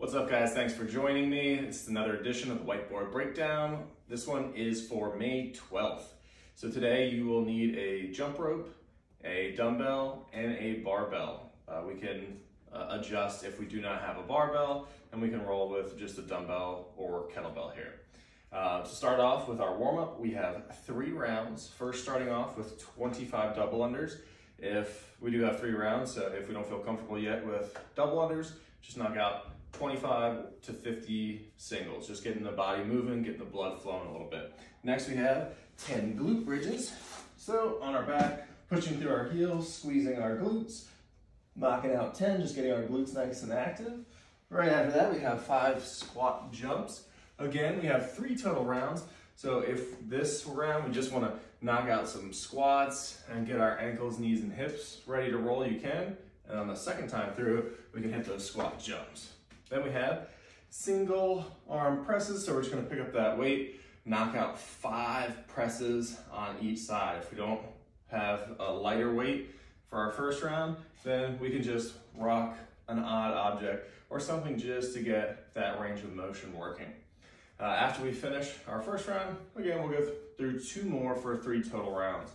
What's up guys, thanks for joining me. It's another edition of the Whiteboard Breakdown. This one is for May 12th. So today you will need a jump rope, a dumbbell, and a barbell. Uh, we can uh, adjust if we do not have a barbell, and we can roll with just a dumbbell or kettlebell here. Uh, to start off with our warm-up, we have three rounds. First starting off with 25 double unders. If we do have three rounds, so if we don't feel comfortable yet with double unders, just knock out 25 to 50 singles, just getting the body moving, getting the blood flowing a little bit. Next we have 10 glute bridges. So on our back, pushing through our heels, squeezing our glutes, knocking out 10, just getting our glutes nice and active. Right after that, we have five squat jumps. Again, we have three total rounds. So if this round, we just wanna knock out some squats and get our ankles, knees, and hips ready to roll, you can. And on the second time through, we can hit those squat jumps. Then we have single arm presses. So we're just gonna pick up that weight, knock out five presses on each side. If we don't have a lighter weight for our first round, then we can just rock an odd object or something just to get that range of motion working. Uh, after we finish our first round, again, we'll go through two more for three total rounds.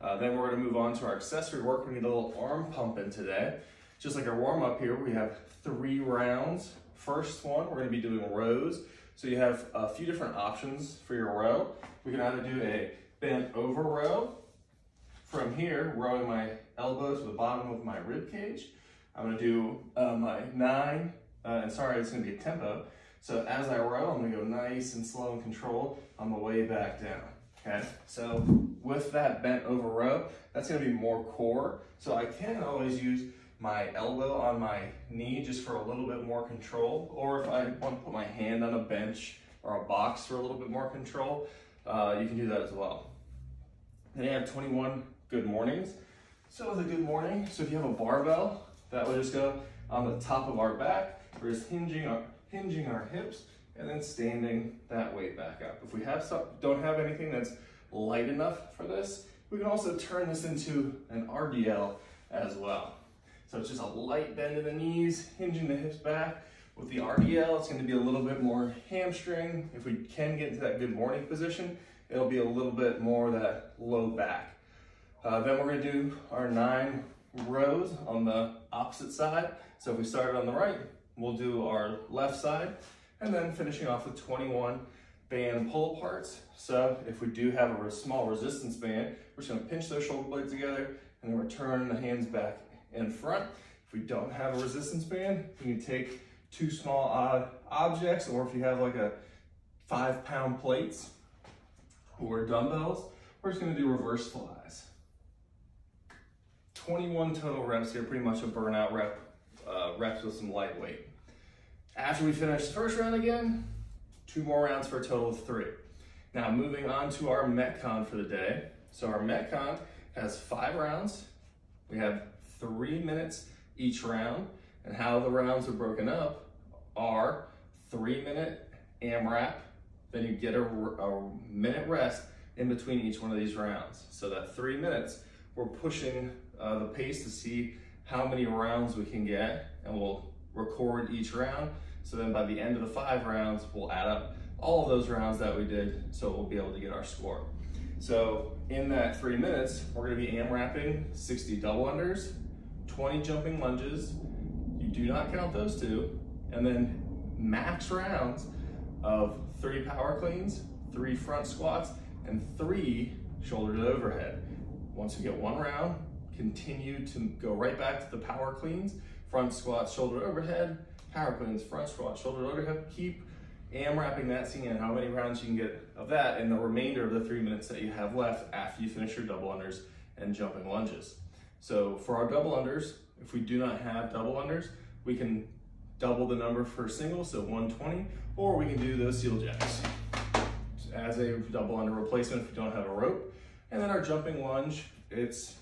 Uh, then we're gonna move on to our accessory work. We need a little arm pump in today. Just like our warm up here, we have three rounds. First one, we're gonna be doing rows. So you have a few different options for your row. We can either do a bent over row. From here, rowing my elbow to the bottom of my rib cage. I'm gonna do uh, my nine, uh, and sorry, it's gonna be a tempo. So as I row, I'm gonna go nice and slow and controlled on the way back down. Okay, so with that bent over row, that's gonna be more core. So I can always use my elbow on my knee just for a little bit more control. Or if I want to put my hand on a bench or a box for a little bit more control, uh, you can do that as well. Then you have 21 good mornings. So with a good morning, so if you have a barbell, that would just go on the top of our back. We're just hinging our, hinging our hips and then standing that weight back up. If we have some, don't have anything that's light enough for this, we can also turn this into an RDL as well. So it's just a light bend in the knees, hinging the hips back. With the RDL, it's gonna be a little bit more hamstring. If we can get into that good morning position, it'll be a little bit more that low back. Uh, then we're gonna do our nine rows on the opposite side. So if we started on the right, we'll do our left side, and then finishing off with 21 band pull aparts. So if we do have a small resistance band, we're just gonna pinch those shoulder blades together and then return the hands back in front. If we don't have a resistance band, you can take two small odd objects, or if you have like a five pound plates or dumbbells, we're just gonna do reverse flies. 21 total reps here, pretty much a burnout rep, uh, reps with some light weight. After we finish the first round again, two more rounds for a total of three. Now moving on to our Metcon for the day. So our Metcon has five rounds. We have three minutes each round. And how the rounds are broken up are three minute AMRAP, then you get a, a minute rest in between each one of these rounds. So that three minutes, we're pushing uh, the pace to see how many rounds we can get and we'll record each round. So then by the end of the five rounds, we'll add up all of those rounds that we did so we'll be able to get our score. So in that three minutes, we're gonna be AMRAPing 60 double unders, 20 jumping lunges. You do not count those two. And then max rounds of three power cleans, three front squats, and three shoulder to overhead. Once you get one round, continue to go right back to the power cleans, front squats, shoulder to overhead, power cleans, front squats, shoulder to overhead. Keep AMRAPing that, seeing how many rounds you can get of that in the remainder of the three minutes that you have left after you finish your double unders and jumping lunges. So for our double unders, if we do not have double unders, we can double the number for single, so 120, or we can do those seal jacks as a double under replacement if we don't have a rope. And then our jumping lunge, it's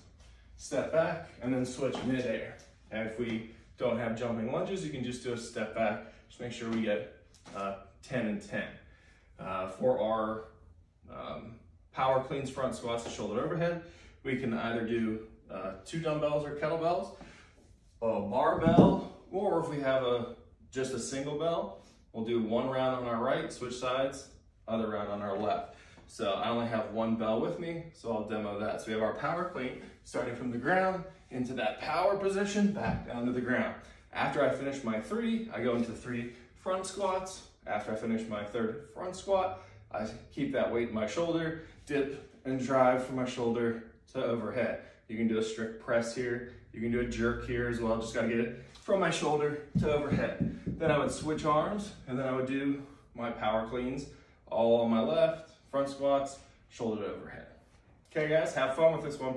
step back and then switch mid-air. And if we don't have jumping lunges, you can just do a step back. Just make sure we get uh, 10 and 10. Uh, for our um, power cleans front squats and shoulder overhead, we can either do uh, two dumbbells or kettlebells, a barbell, or if we have a just a single bell, we'll do one round on our right, switch sides, other round on our left. So I only have one bell with me, so I'll demo that. So we have our power clean starting from the ground into that power position, back down to the ground. After I finish my three, I go into three front squats. After I finish my third front squat, I keep that weight in my shoulder, dip and drive from my shoulder to overhead. You can do a strict press here. You can do a jerk here as well. Just gotta get it from my shoulder to overhead. Then I would switch arms and then I would do my power cleans all on my left, front squats, shoulder to overhead. Okay guys, have fun with this one.